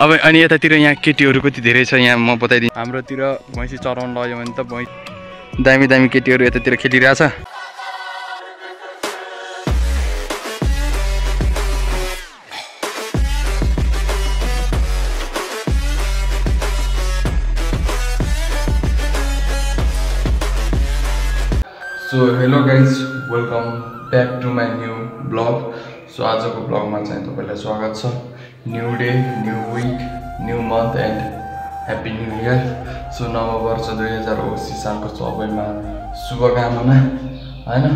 अब अनि यतातिर यहाँ केटीहरू कति धेरै छ यहाँ म बताइदिन्छु। हाम्रोतिर भैँसी चराउनु लग्यो भने त भैँ दामी दामी केटीहरू यतातिर खेलिरहेछ। So hello guys welcome back to my new blog so आजको ब्लगमा चाहिँ तपाईँलाई स्वागत छ। New day new week new month and happy new year so नव वर्ष दुई हजार असी सालको सबैमा शुभकामना होइन?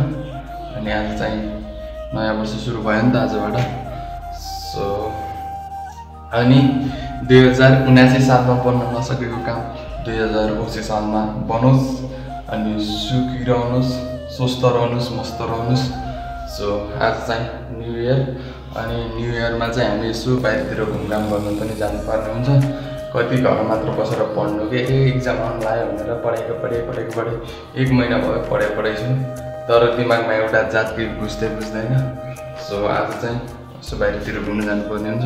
अनि आज चाहिँ नयाँ वर्ष सुरु भयो नि त आजबाट। सो अनि दुई हजार उनासी सालमा बन्न नसकेको काम दुई हजार असी सालमा बनोस् अनि सुखी रहनुहोस् स्वस्थ रहनुहोस् मस्त रहनुहोस् सो आज चाहिँ न्यु इयर अनि न्यु इयरमा चाहिँ हामी यसो बाहिरतिर घुमघाम गर्नु पनि जानुपर्ने हुन्छ। कति घर मात्र बसेर पढ्नु कि? ए इक्जाम आउनु लाग्यो भनेर पढेको पढेँ पढेको पढेँ एक महिना भयो पढाइ पढाइछु तर दिमागमा एउटा जात केही बुझ्दै बुझ्दैन सो आज चाहिँ यसो बाहिरतिर घुम्नु जानुपर्ने हुन्छ।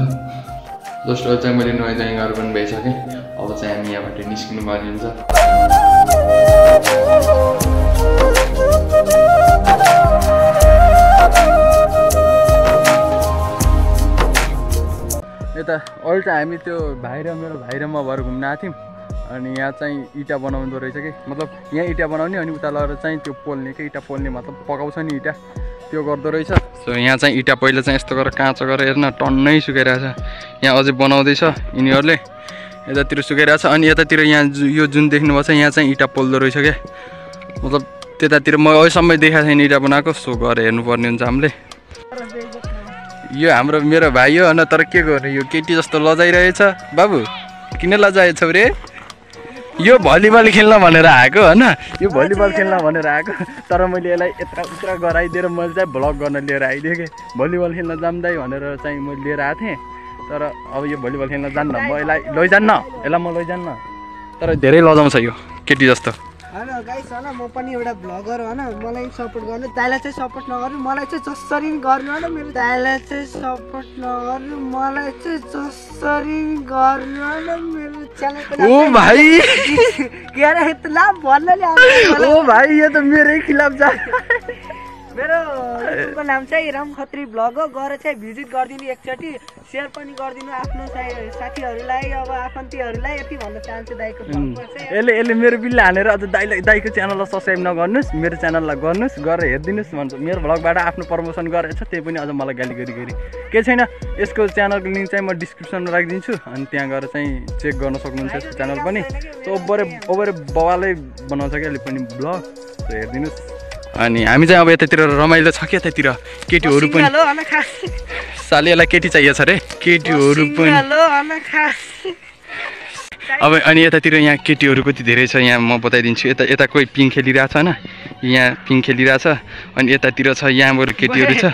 जस्तो चाहिँ मैले चाहिँ गरेर पनि भइसकेँ अब चाहिँ हामी यहाँबाट निस्किनु पर्ने हुन्छ। यता अल्टा हामी त्यो भाइ र मेरो भाइ र म भएर घुम्न आएको थियौँ। अनि यहाँ चाहिँ इँटा बनाउँदो रहेछ कि? मतलब यहाँ इँटा बनाउने अनि उता लगेर चाहिँ त्यो पोल्ने कि? इँटा पोल्ने मतलब पकाउँछ नि इँटा। त्यो गर्दो रहेछ। सो यहाँ चाहिँ इँटा पहिला चाहिँ यस्तो गरेर काँचो गरेर हेर्न टन्नै सुकाइरहेछ यहाँ अझै बनाउँदैछ यिनीहरूले। यतातिर सुकाइरहेछ अनि यतातिर यहाँ यो जुन देख्नुभएको छ यहाँ चाहिँ इँटा पोल्दो रहेछ क्या मतलब त्यतातिर म अहिलेसम्म देखाएको छैन इँटा बनाएको। सो गएर हेर्नुपर्ने हुन्छ हामीले। यो हाम्रो मेरो भाइ हो होइन तर के गर्ने? यो केटी जस्तो लजाइरहेछ। बाबु किन लजाएछौ रे? यो भलिबल खेल्न भनेर आएको होइन? यो भलिबल खेल्न भनेर आएको तर मैले यसलाई यत्र उत्र गराइदिएर मैले चाहिँ भ्लग गर्न लिएर आइदिएँ कि। भलिबल खेल्न जाँदै भनेर चाहिँ मैले लिएर आएको थिएँ। तर अब यो भलिबल खेल्न जान्न म यसलाई लैजान्न यसलाई म लैजान्न। तर धेरै लजाउँछ यो केटी जस्तो। होइन गाइस होइन म पनि एउटा भ्लगर होइन मलाई सपोर्ट गर्नु दाइलाई चाहिँ सपोर्ट नगर्नु मलाई चाहिँ जसरी नि गर्नु होइन मेरो दाइलाई चाहिँ सपोर्ट नगर्नु मलाई चाहिँ जसरी नि गर्नु होइन मेरो ओ भाइ! के अरे यत्ला भन्नाले आउँदैन ओ भाइ यो त मेरै खिलाफ जा मेरो युट्युबको नाम चाहिँ राम खत्री भ्लग हो। गएर चाहिँ भिजिट गरिदिनु एकचोटि सेयर पनि गरिदिनु आफ्नो साथी- साथीहरूलाई अब आफन्तीहरूलाई यति भन्न चाहन्छु चाहिँ। यसले यसले मेरो बिल हालेर अझ दाइलाई दाइको च्यानललाई सब्सक्राइब नगर्नुहोस् मेरो च्यानललाई गर्नुहोस् गरेर हेरिदिनुहोस् भन्छ। मेरो भ्लगबाट आफ्नो प्रमोसन गरेछ त्यही पनि अझ मलाई गाली गरी गरी। केही छैन यसको च्यानलको लिङ्क चाहिँ म डिस्क्रिप्सनमा राखिदिन्छु अनि त्यहाँ गएर चाहिँ चेक गर्न सक्नुहुन्छ यसको च्यानल पनि। सो ओभरे ओभरे बवालै बनाउँछ क्या यसले पनि भ्लग सो हेरिदिनुहोस्। अनि हामी चाहिँ अब यतातिर रमाइलो छ क्या यतातिर? केटीहरू पनि सालीलाई केटी चाहिएको छ अरे केटीहरू पनि। अब अनि यतातिर यहाँ केटीहरू कति धेरै छ? यहाँ म बताइदिन्छु। यता यता कोही पिङ खेलिरहेछ होइन? यहाँ पिङ खेलिरहेछ। अनि यतातिर छ यहाँबाट केटीहरू छ।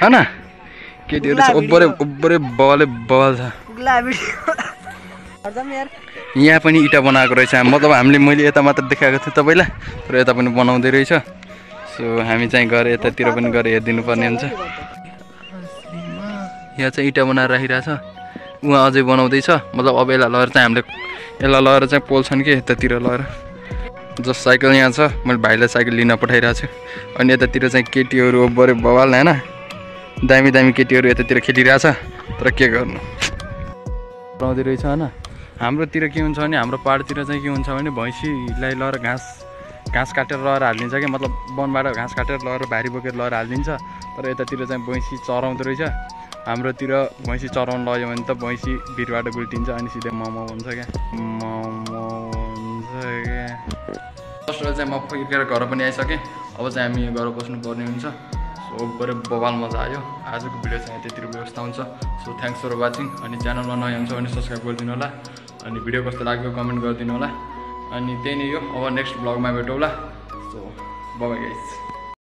होइन? केटीहरू छ। ओब्बरे ओब्बरे बवालै बवाल छ। यहाँ पनि इँटा बनाएको रहेछ। मतलब हामीले मैले यता मात्र देखाएको थिएँ तपाईँलाई। तर यता पनि बनाउँदै रहेछ। सो हामी चाहिँ गएर यतातिर पनि गएर हेरिदिनु पर्ने हुन्छ। यहाँ चाहिँ इँटा बनाएर राखिरहेछ उहाँ अझै बनाउँदैछ। मतलब अब यसलाई लगेर चाहिँ हामीले यसलाई लगेर चाहिँ पोल्छन् कि यतातिर लगेर जस साइकल यहाँ छ। मैले भाइलाई साइकल लिन पठाइरहेको छु। अनि यतातिर चाहिँ केटीहरू बरे बवाल होइन? दामी दामी केटीहरू यतातिर खेलिरहेछ। तर के गर्नु? बनाउँदै रहेछ होइन? हाम्रोतिर के हुन्छ भने हाम्रो पाहाडतिर चाहिँ के हुन्छ भने भैँसीलाई लगेर घाँस घाँस काटेर लगेर हालिदिन्छ कि? मतलब वनबाट घाँस काटेर लगेर भारी बोकेर लगेर हालिदिन्छ। तर यतातिर चाहिँ भैँसी चराउँदो रहेछ। हाम्रोतिर भैँसी चराउनु लग्यो भने त भैँसी भिरबाट गुल्टिन्छ अनि सिधै मोमो हुन्छ क्या। मोमो हुन्छ क्या। फर्स्टमा चाहिँ म फर्केर घर पनि आइसकेँ। अब चाहिँ हामी घर बस्नुपर्ने हुन्छ। सो बडो बवाल मजा आयो। आजको भिडियो चाहिँ त्यतिर व्यवस्था हुन्छ। सो थ्याङ्क्स फर वाचिङ अनि च्यानलमा नयाँ हुन्छ भने सब्सक्राइब गरिदिनु होला। अनि भिडियो कस्तो लाग्यो कमेन्ट गरिदिनु होला। अनि त्यही नै हो अब नेक्स्ट ब्लगमा भेटौँला। So bye guys